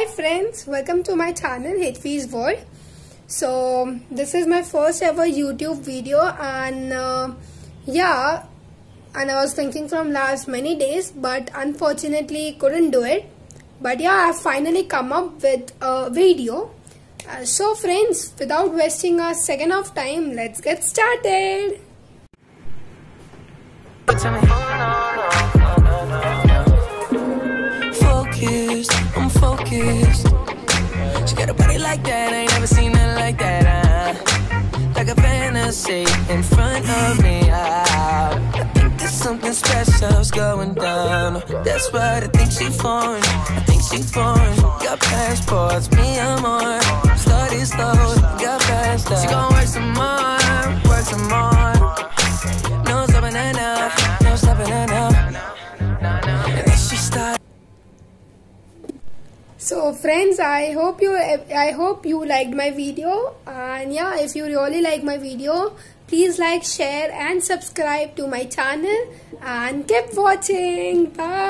Hi friends, welcome to my channel Hetvi's World. So this is my first ever YouTube video and uh, yeah and I was thinking from last many days but unfortunately couldn't do it. But yeah I finally come up with a video. Uh, so friends without wasting a second of time let's get started. I'm. She got a body like that, I ain't never seen nothing like that. Uh, like a fantasy in front of me. Uh, I think there's something special's going down. That's what I think she foreign. I think she foreign. Got passports, me I'm on. Started slow, got faster. She gon' So friends, I hope you I hope you liked my video and yeah, if you really like my video, please like, share and subscribe to my channel and keep watching. Bye.